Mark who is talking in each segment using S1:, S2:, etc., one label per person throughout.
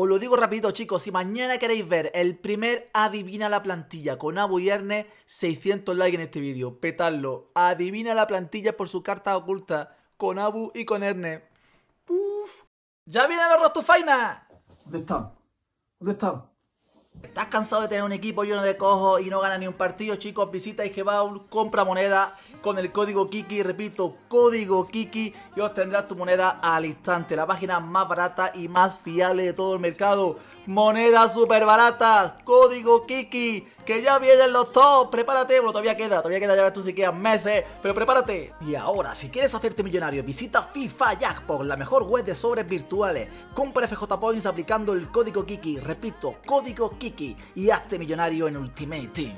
S1: Os lo digo rapidito chicos, si mañana queréis ver el primer Adivina la plantilla con Abu y Erne, 600 likes en este vídeo, petadlo. Adivina la plantilla por su carta oculta con Abu y con Erne. Uf. ¡Ya vienen los Rostufaina!
S2: ¿Dónde están? ¿Dónde están?
S1: ¿Estás cansado de tener un equipo lleno de cojos y no gana ni un partido, chicos? Visita Igebaul, compra moneda con el código Kiki, repito, código Kiki y obtendrás tu moneda al instante. La página más barata y más fiable de todo el mercado. Monedas súper baratas, código Kiki, que ya vienen los tops. Prepárate, bueno, todavía queda, todavía queda, ya ves tú si quedan meses, pero prepárate. Y ahora, si quieres hacerte millonario, visita FIFA Jackpot, la mejor web de sobres virtuales. Compra FJ Points aplicando el código Kiki, repito, código Kiki y hazte millonario en Ultimate Team.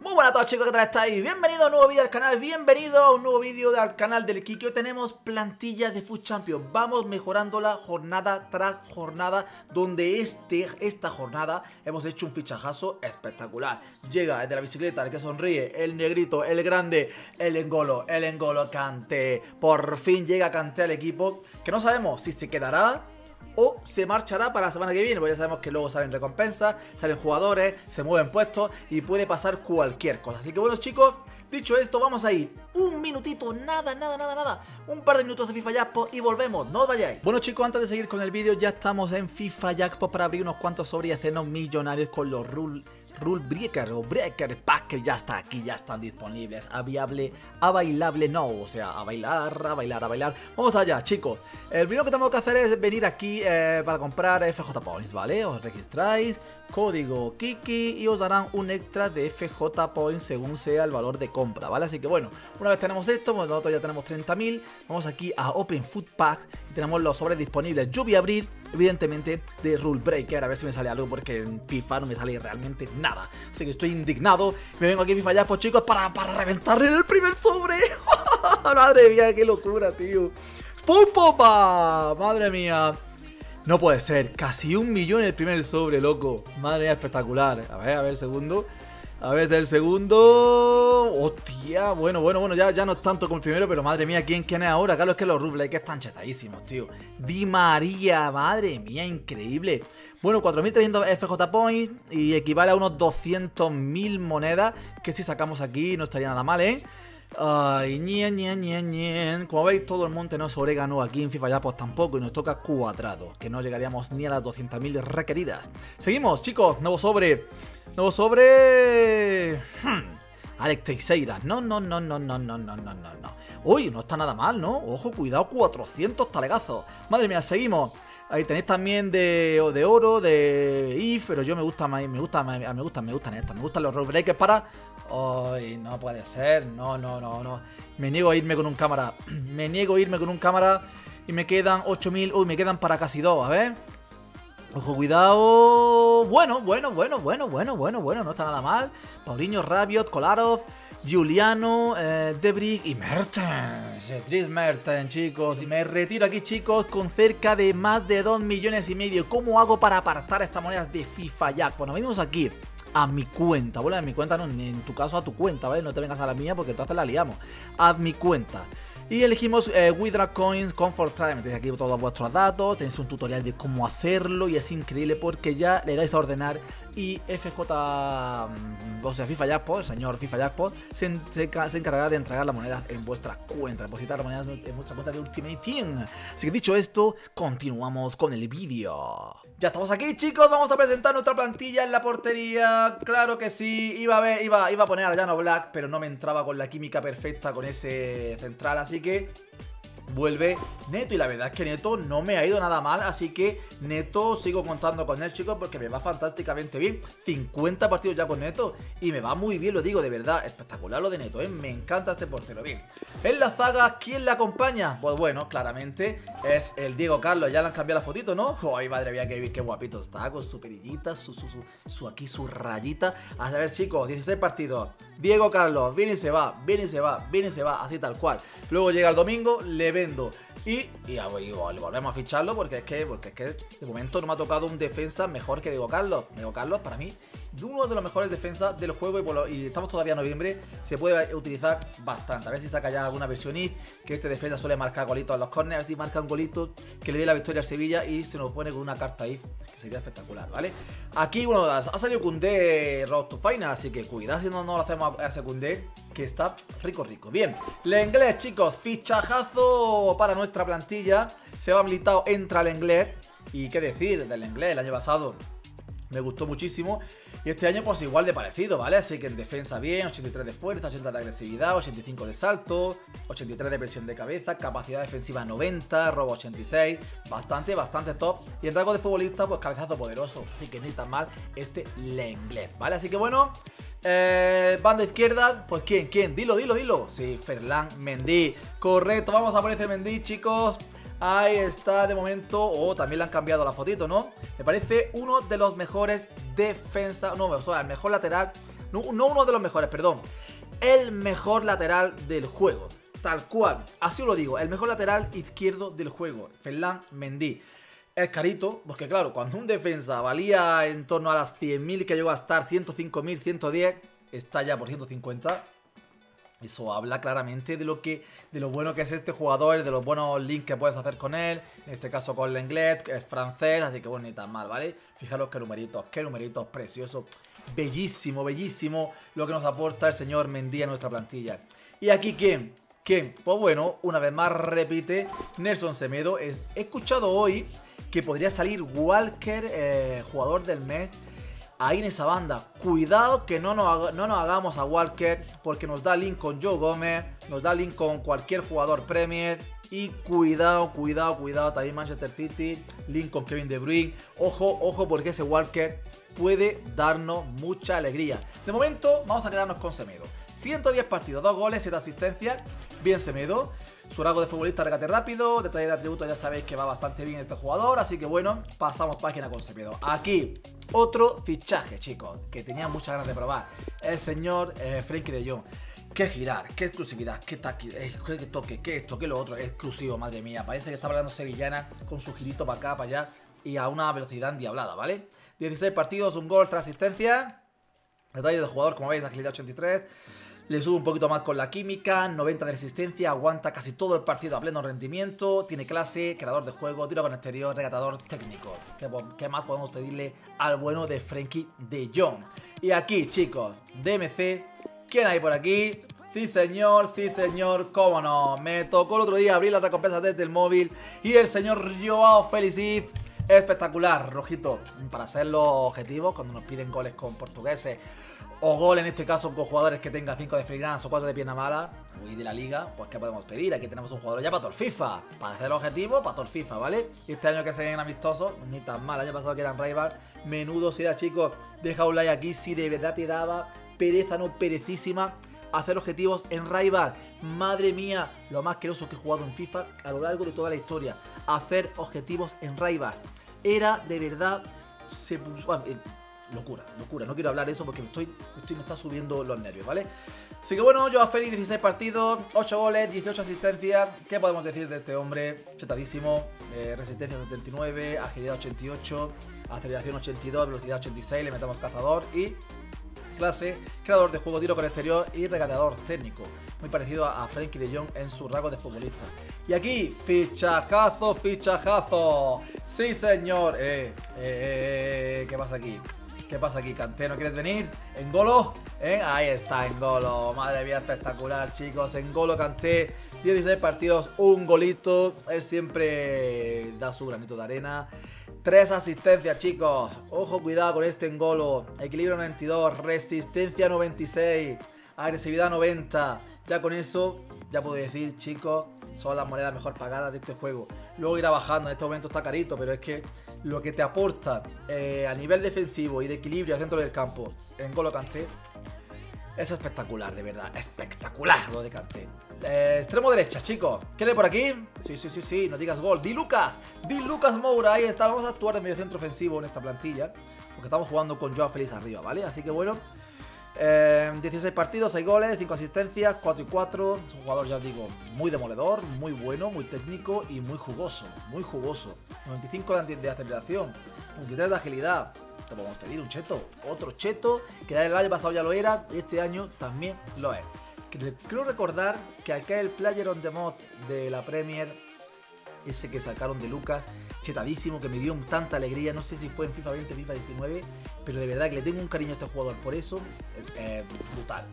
S1: Muy buenas a todos chicos, ¿qué tal estáis? Bienvenido a un nuevo vídeo al canal, bienvenido a un nuevo vídeo al canal del Kiki Hoy tenemos plantilla de Food Champions Vamos mejorándola jornada tras jornada Donde este, esta jornada hemos hecho un fichajazo espectacular Llega el de la bicicleta, el que sonríe, el negrito, el grande, el engolo, el engolo Cante Por fin llega Cante al equipo Que no sabemos si se quedará o se marchará para la semana que viene, porque ya sabemos que luego salen recompensas, salen jugadores, se mueven puestos y puede pasar cualquier cosa. Así que bueno chicos, dicho esto, vamos a ir un minutito, nada, nada, nada, nada, un par de minutos de FIFA Jackpot y volvemos, no os vayáis. Bueno chicos, antes de seguir con el vídeo, ya estamos en FIFA Jackpot para abrir unos cuantos sobre y hacernos millonarios con los rules Rule Breaker o Breaker Pack que ya está aquí, ya están disponibles. A viable, a bailable no, o sea, a bailar, a bailar, a bailar. Vamos allá, chicos. El primero que tenemos que hacer es venir aquí eh, para comprar FJ Points, ¿vale? Os registráis, código Kiki y os darán un extra de FJ Points según sea el valor de compra, ¿vale? Así que bueno, una vez tenemos esto, nosotros ya tenemos 30.000, vamos aquí a Open Food Pack y tenemos los sobres disponibles. Yo voy a abrir, evidentemente, de Rule Breaker, a ver si me sale algo porque en FIFA no me sale realmente nada. Así que estoy indignado, me vengo aquí a FIFA ya, pues chicos, para, para reventarle el primer sobre. Madre mía, qué locura, tío. ¡Pum, popa! Madre mía. No puede ser, casi un millón el primer sobre, loco. Madre mía, espectacular. A ver, a ver segundo. A ver, el segundo. Hostia, bueno, bueno, bueno, ya, ya no es tanto como el primero, pero madre mía, ¿quién, quién es ahora? Claro, es que los Rubles que están chetadísimos, tío. Di María, madre mía, increíble. Bueno, 4.300 FJ Points y equivale a unos 200.000 monedas que si sacamos aquí no estaría nada mal, ¿eh? Ay, ñen, ñen, ñen, ñen. Como veis, todo el monte no es orégano aquí en FIFA ya pues tampoco y nos toca cuadrado, que no llegaríamos ni a las 200.000 requeridas. Seguimos, chicos, nuevo sobre. Nuevo sobre... Hmm. Alex Teixeira. No, no, no, no, no, no, no, no, no. Uy, no está nada mal, ¿no? Ojo, cuidado, 400 talegazos. Madre mía, seguimos. Ahí tenéis también de, de oro, de IF, pero yo me gusta más, me gusta, me, gustan, me gustan estos, me gustan los roll breakers para. Ay, no puede ser, no, no, no, no. Me niego a irme con un cámara, me niego a irme con un cámara y me quedan 8000, uy, me quedan para casi dos, a ver. Ojo, cuidado. Bueno, bueno, bueno, bueno, bueno, bueno, bueno, no está nada mal. Paulinho, Rabiot, Kolarov. Juliano, eh, Debrick y Mertens. Dries Mertens, chicos. Y me retiro aquí, chicos, con cerca de más de 2 millones y medio. ¿Cómo hago para apartar estas monedas de FIFA Jack? Bueno, venimos aquí a mi cuenta, ¿vale? A mi cuenta, no, en tu caso a tu cuenta, ¿vale? No te vengas a la mía porque entonces la liamos. A mi cuenta. Y elegimos eh, Coins Comfort. Metéis aquí todos vuestros datos. Tenéis un tutorial de cómo hacerlo. Y es increíble porque ya le dais a ordenar. Y FJ, mm, o sea, FIFA Jackpot, el señor FIFA Jackpot, se, encargará de entregar la moneda en vuestra cuenta. Depositar la moneda en vuestra cuenta de Ultimate Team. Así que dicho esto, continuamos con el vídeo. Ya estamos aquí, chicos. Vamos a presentar nuestra plantilla en la portería. Claro que sí. Iba a, ver, iba, iba a poner a Llano Black, pero no me entraba con la química perfecta con ese central. Así que vuelve Neto y la verdad es que Neto no me ha ido nada mal, así que Neto sigo contando con él, chicos, porque me va fantásticamente bien. 50 partidos ya con Neto y me va muy bien, lo digo de verdad, espectacular lo de Neto, ¿eh? me encanta este portero. Bien, en la zaga, ¿quién le acompaña? Pues bueno, claramente es el Diego Carlos, ya le han cambiado la fotito, ¿no? Ay, madre mía, qué, qué guapito está, con su perillita, su, su, su, su aquí, su rayita. A ver, chicos, 16 partidos. Diego Carlos, viene y se va, viene y se va, viene y se va, así tal cual. Luego llega el domingo, le Y, y, y, volvemos a ficharlo porque es que porque es que de momento no me ha tocado un defensa mejor que Diego Carlos. Diego Carlos para mí uno de los mejores defensas del juego y, estamos todavía en noviembre, se puede utilizar bastante. A ver si saca ya alguna versión IT, que este defensa suele marcar golitos en los corners, a ver si marca un golito que le dé la victoria al Sevilla y se nos pone con una carta IT, que sería espectacular, ¿vale? Aquí, bueno, ha salido Kunde Road to Final, así que cuidado si no, no lo hacemos a ese Kunde, que está rico, rico. Bien, el inglés, chicos, fichajazo para nuestra plantilla. Se va habilitado, entra el inglés. Y qué decir del inglés, el año pasado me gustó muchísimo. Y este año pues igual de parecido, ¿vale? Así que en defensa bien, 83 de fuerza, 80 de agresividad, 85 de salto, 83 de presión de cabeza, capacidad defensiva 90, robo 86, bastante, bastante top. Y en rango de futbolista pues cabezazo poderoso, así que ni tan mal este Lenglet, ¿vale? Así que bueno, eh, banda izquierda, pues ¿quién? ¿Quién? Dilo, dilo, dilo. Sí, Ferland Mendy. Correcto, vamos a aparecer Mendy, chicos. Ahí está de momento. Oh, también le han cambiado la fotito, ¿no? Me parece uno de los mejores defensa. No, o sea, el mejor lateral. No, uno de los mejores, perdón. El mejor lateral del juego. Tal cual. Así os lo digo. El mejor lateral izquierdo del juego. Ferland Mendy. Es carito, porque claro, cuando un defensa valía en torno a las 100.000 que llegó a estar, 105.000, 110, está ya por 150 eso habla claramente de lo que de lo bueno que es este jugador, de los buenos links que puedes hacer con él. En este caso con Lenglet, que es francés, así que bueno, ni tan mal, ¿vale? Fijaros qué numeritos, qué numeritos preciosos. Bellísimo, bellísimo lo que nos aporta el señor Mendy a nuestra plantilla. ¿Y aquí quién? ¿Quién? Pues bueno, una vez más repite Nelson Semedo. he escuchado hoy que podría salir Walker, eh, jugador del mes ahí en esa banda. Cuidado que no nos, no nos hagamos a Walker porque nos da link con Joe Gómez, nos da link con cualquier jugador Premier. Y cuidado, cuidado, cuidado. También Manchester City, link con Kevin De Bruyne. Ojo, ojo porque ese Walker puede darnos mucha alegría. De momento vamos a quedarnos con Semedo. 110 partidos, 2 goles, 7 asistencias. Bien Semedo. Su rango de futbolista regate rápido, detalle de atributos ya sabéis que va bastante bien este jugador, así que bueno, pasamos página con Semedo. Aquí, otro fichaje, chicos, que tenía muchas ganas de probar. El señor eh, Frankie de Jong. Qué girar, qué exclusividad, qué, eh, qué toque, qué esto, qué lo otro, exclusivo, madre mía. Parece que está hablando sevillana con su girito para acá, para allá y a una velocidad endiablada, ¿vale? 16 partidos, un gol, 3 asistencias. Detalle del jugador, como veis, agilidad 83. Le sube un poquito más con la química, 90 de resistencia, aguanta casi todo el partido a pleno rendimiento, tiene clase, creador de juego, tiro con exterior, regatador técnico. ¿Qué, más podemos pedirle al bueno de Frankie de Jong? Y aquí, chicos, DMC, ¿quién hay por aquí? Sí, señor, sí, señor, cómo no. Me tocó el otro día abrir las recompensas desde el móvil y el señor Joao Felicif espectacular, rojito, para hacer los objetivos cuando nos piden goles con portugueses o gol en este caso con jugadores que tenga 5 de filigranas o 4 de pierna mala, muy de la liga, pues ¿qué podemos pedir? Aquí tenemos un jugador ya para todo el FIFA, para hacer el objetivo, para todo el FIFA, ¿vale? Y este año que se ven amistosos, ni tan mal, el año pasado que eran rival, menudo sea chicos, deja un like aquí si de verdad te daba pereza, no perecísima hacer objetivos en rival. Madre mía, lo más queroso que he jugado en FIFA a lo largo de toda la historia. Hacer objetivos en rival. Era de verdad... Se, locura, locura. No quiero hablar de eso porque me, estoy, me está subiendo los nervios, ¿vale? Así que bueno, yo a Félix 16 partidos, 8 goles, 18 asistencias. ¿Qué podemos decir de este hombre? Chetadísimo, eh, resistencia 79, agilidad 88, aceleración 82, velocidad 86, le metemos cazador y clase, creador de juego, tiro con exterior y regateador técnico. Muy parecido a Frankie de Jong en su rasgo de futbolista. Y aquí, fichajazo, fichajazo. Sí, señor. Eh, eh, eh, eh ¿Qué pasa aquí? ¿Qué pasa aquí, Canté? ¿No quieres venir? ¿Engolo? ¿Eh? Ahí está, Engolo. Madre mía, espectacular, chicos. Engolo, Canté. 16 partidos, un golito. Él siempre da su granito de arena. Tres asistencias, chicos. Ojo, cuidado con este engolo. Equilibrio 92, resistencia 96, agresividad 90. Ya con eso, ya puedo decir, chicos, son las monedas mejor pagadas de este juego. Luego irá bajando, en este momento está carito, pero es que lo que te aporta eh, a nivel defensivo y de equilibrio al centro del campo en Golo Kanté es espectacular, de verdad. Espectacular lo de Kanté. Eh, extremo derecha, chicos. ¿Qué lee por aquí? Sí, sí, sí, sí. No digas gol. Di Lucas. Di Lucas Moura. Ahí está. Vamos a actuar de medio centro ofensivo en esta plantilla. Porque estamos jugando con Joao Félix arriba, ¿vale? Así que bueno. 16 eh, partidos, 6 goles, 5 asistencias, 4 y 4. Es un jugador, ya digo, muy demoledor, muy bueno, muy técnico y muy jugoso. Muy jugoso. 95 de aceleración, 93 de agilidad. Eso podemos pedir un cheto. Otro cheto, que el año pasado ya lo era, este año también lo es. Creo recordar que acá el Player on the Mod de la Premier, ese que sacaron de Lucas, chetadísimo, que me dio tanta alegría, no sé si fue en FIFA 20, FIFA 19, pero de verdad que le tengo un cariño a este jugador, por eso, es brutal.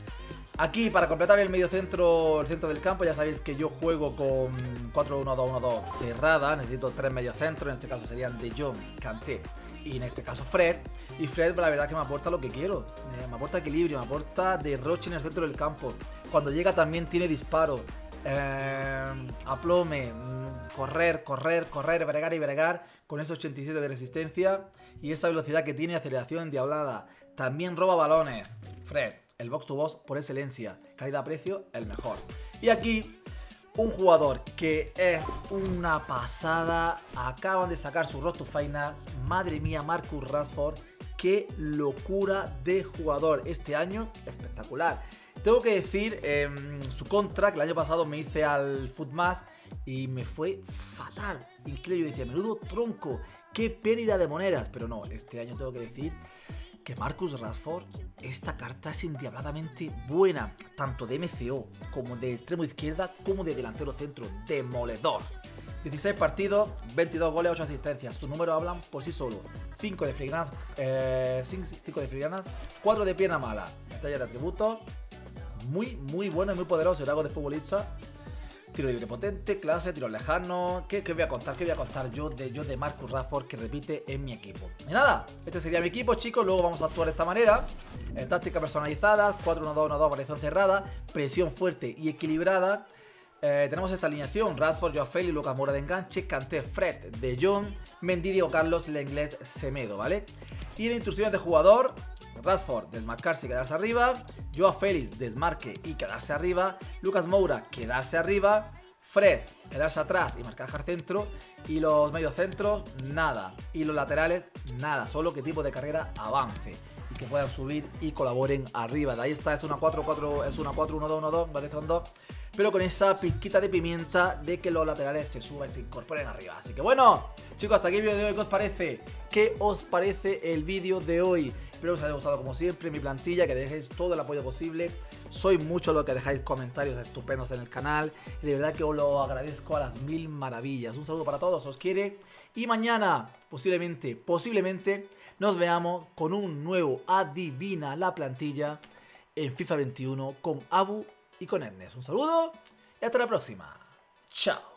S1: Aquí, para completar el medio centro, el centro del campo, ya sabéis que yo juego con 4-1-2-1-2 cerrada, necesito tres mediocentros, en este caso serían De Jong, Kanté y en este caso Fred. Y Fred, la verdad que me aporta lo que quiero, eh, me aporta equilibrio, me aporta derroche en el centro del campo. Cuando llega también tiene disparo, eh, aplome, mm, correr, correr, correr, bregar y bregar con ese 87 de resistencia y esa velocidad que tiene, aceleración endiablada. También roba balones, Fred el box to box por excelencia. Calidad-precio, el mejor. Y aquí, un jugador que es una pasada. Acaban de sacar su road to final. Madre mía, Marcus Rashford. Qué locura de jugador este año. Espectacular. Tengo que decir, em, su contra, que el año pasado me hice al Footmas y me fue fatal. Increíble, yo decía, menudo tronco, qué pérdida de monedas. Pero no, este año tengo que decir que Marcus Rashford, esta carta es endiabladamente buena, tanto de MCO como de extremo izquierda como de delantero centro, demoledor. 16 partidos, 22 goles, 8 asistencias. Sus números hablan por sí solos. 5 de filigranas, eh, 5 de filigranas, 4 de pierna mala. Talla de atributos, muy, muy bueno y muy poderoso. Hago de futbolista Tiro libre potente, clase, tiro lejano. ¿Qué, ¿Qué, voy a contar? ¿Qué voy a contar yo de, yo de Marcus Rafford que repite en mi equipo? Y nada, este sería mi equipo, chicos. Luego vamos a actuar de esta manera. En táctica personalizada, 4-1-2-1-2, variación cerrada, presión fuerte y equilibrada. Eh, tenemos esta alineación: Rashford, Joao Félix, Lucas Mora de enganche, Canté, Fred, De Jong, Mendy, Diego Carlos, Lenglet, Semedo, ¿vale? En instrucciones de jugador, Rashford, desmarcarse y quedarse arriba. Joao Félix, desmarque y quedarse arriba. Lucas Moura, quedarse arriba. Fred, quedarse atrás y marcar centro. Y los mediocentros, nada. Y los laterales, nada. Solo que tipo de carrera avance. Y que puedan subir y colaboren arriba. De ahí está, es una 4-4, es una 4-1-2-1-2, 2 pero con esa pizquita de pimienta de que los laterales se suban y se incorporen arriba. Así que bueno, chicos, hasta aquí el vídeo de hoy. ¿Qué os parece? ¿Qué os parece el vídeo de hoy? Espero que os haya gustado como siempre mi plantilla, que dejéis todo el apoyo posible. Soy mucho lo que dejáis comentarios estupendos en el canal y de verdad que os lo agradezco a las mil maravillas. Un saludo para todos, os quiere. Y mañana, posiblemente, posiblemente, nos veamos con un nuevo Adivina la plantilla en FIFA 21 con Abu y con Ernest. Un saludo y hasta la próxima. Chao.